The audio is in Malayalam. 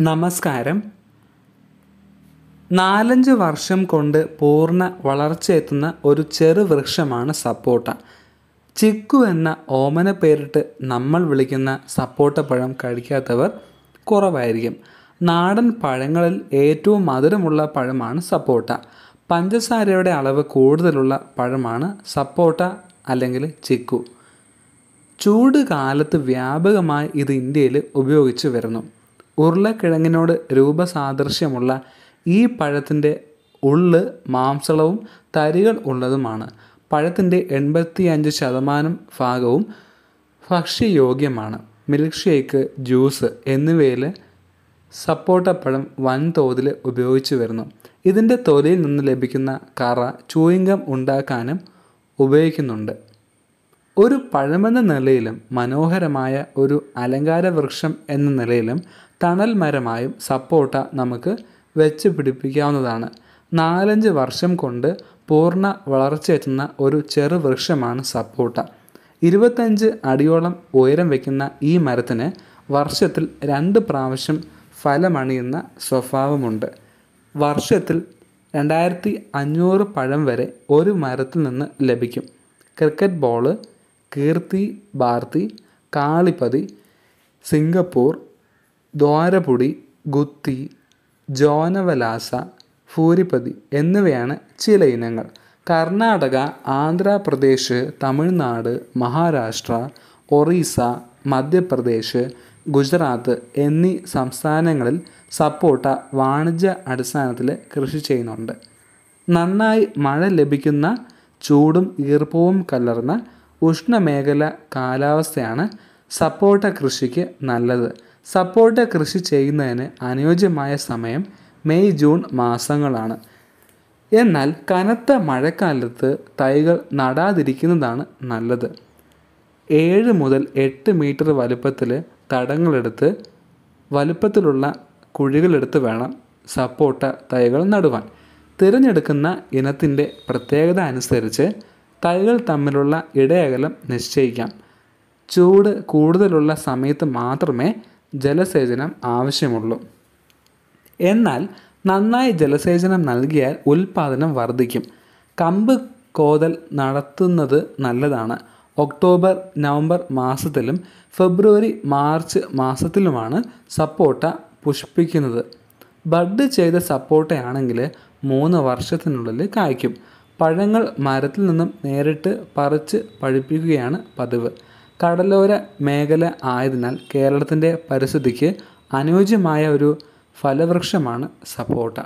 നമസ്കാരം. നാലഞ്ച് വർഷം കൊണ്ട് പൂർണ വളർച്ചയെത്തുന്ന ഒരു ചെറു വൃക്ഷമാണ് സപ്പോട്ട. ചിക്കു എന്ന ഓമന പേരിട്ട് നമ്മൾ വിളിക്കുന്ന സപ്പോട്ട പഴം കഴിക്കാത്തവർ കുറവായിരിക്കും. നാടൻ പഴങ്ങളിൽ ഏറ്റവും മധുരമുള്ള പഴമാണ് സപ്പോട്ട. പഞ്ചസാരയുടെ അളവ് കൂടുതലുള്ള പഴമാണ് സപ്പോട്ട അല്ലെങ്കിൽ ചിക്കു. ചൂട് കാലത്ത് വ്യാപകമായി ഇത് ഇന്ത്യയിൽ ഉപയോഗിച്ചു വരുന്നു. ഉരുളക്കിഴങ്ങിനോട് രൂപസാദൃശ്യമുള്ള ഈ പഴത്തിന്റെ ഉള്ള് മാംസളവും തരികൾ ഉള്ളതുമാണ്. പഴത്തിന്റെ എൺപത്തിയഞ്ച് ശതമാനം ഭാഗവും ഭക്ഷ്യയോഗ്യമാണ്. മിൽക്ക് ഷേക്ക് ജ്യൂസ് എന്നിവയിൽ സപ്പോട്ടപ്പഴം വൻതോതിൽ ഉപയോഗിച്ചു വരുന്നു. ഇതിന്റെ തൊലിയിൽ നിന്ന് ലഭിക്കുന്ന കറ ചൂയിങ്കം ഉണ്ടാക്കാനും ഉപയോഗിക്കുന്നുണ്ട്. ഒരു പഴമെന്ന നിലയിലും മനോഹരമായ ഒരു അലങ്കാര വൃക്ഷം എന്ന നിലയിലും തണൽ മരമായും സപ്പോട്ട നമുക്ക് വെച്ച് പിടിപ്പിക്കാവുന്നതാണ്. നാലഞ്ച് വർഷം കൊണ്ട് പൂർണ വളർച്ചയെത്തുന്ന ഒരു ചെറുവൃക്ഷമാണ് സപ്പോട്ട. ഇരുപത്തഞ്ച് അടിയോളം ഉയരം വയ്ക്കുന്ന ഈ മരത്തിന് വർഷത്തിൽ രണ്ട് പ്രാവശ്യം ഫലമണിയുന്ന സ്വഭാവമുണ്ട്. വർഷത്തിൽ രണ്ടായിരത്തി അഞ്ഞൂറ് പഴം വരെ ഒരു മരത്തിൽ നിന്ന് ലഭിക്കും. Cricket ball Kirti Bharati Kalipatti Singapore Dwarapudi Guthi Jonnavalasa Bhuripati എന്നിവയാണ് ചില ഇനങ്ങൾ. കർണാടക ആന്ധ്രാപ്രദേശ് തമിഴ്നാട് മഹാരാഷ്ട്ര ഒറീസ മധ്യപ്രദേശ് ഗുജറാത്ത് എന്നീ സംസ്ഥാനങ്ങളിൽ സപ്പോട്ട വാണിജ്യ അടിസ്ഥാനത്തിൽ കൃഷി ചെയ്യുന്നുണ്ട്. നന്നായി മഴ ലഭിക്കുന്ന ചൂടും ഈർപ്പവും കലർന്ന ഉഷ്ണമേഖല കാലാവസ്ഥയാണ് സപ്പോട്ട കൃഷിക്ക് നല്ലത്. സപ്പോട്ട കൃഷി ചെയ്യുന്നതിന് അനുയോജ്യമായ സമയം മെയ് ജൂൺ മാസങ്ങളാണ്. എന്നാൽ കനത്ത മഴക്കാലത്ത് തൈകൾ നടാതിരിക്കുന്നതാണ് നല്ലത്. ഏഴ് മുതൽ എട്ട് മീറ്റർ വലുപ്പത്തിൽ തടങ്ങളെടുത്ത് വലുപ്പത്തിലുള്ള കുഴികളെടുത്ത് വേണം സപ്പോട്ട തൈകൾ നടുവാൻ. തിരഞ്ഞെടുക്കുന്ന ഇനത്തിന്റെ പ്രത്യേകത അനുസരിച്ച് തൈകൾ തമ്മിലുള്ള ഇടയകലം നിശ്ചയിക്കാം. ചൂട് കൂടുതലുള്ള സമയത്ത് മാത്രമേ ജലസേചനം ആവശ്യമുള്ളൂ. എന്നാൽ നന്നായി ജലസേചനം നൽകിയാൽ ഉൽപാദനം വർദ്ധിക്കും. കമ്പ് കോതൽ നടത്തുന്നത് നല്ലതാണ്. ഒക്ടോബർ നവംബർ മാസത്തിലും ഫെബ്രുവരി മാർച്ച് മാസത്തിലുമാണ് സപ്പോട്ട പുഷ്പിക്കുന്നത്. ബഡ് ചെയ്ത സപ്പോട്ടയാണെങ്കിൽ മൂന്ന് വർഷത്തിനുള്ളിൽ കായ്ക്കും. പഴങ്ങൾ മരത്തിൽ നിന്നും നേരിട്ട് പറിച്ച് പഴിപ്പിക്കുകയാണ് പതിവ്. കടലോര മേഖല ആയതിനാൽ കേരളത്തിന്റെ പരിസ്ഥിതിക്ക് അനുയോജ്യമായ ഒരു ഫലവൃക്ഷമാണ് സപ്പോട്ട.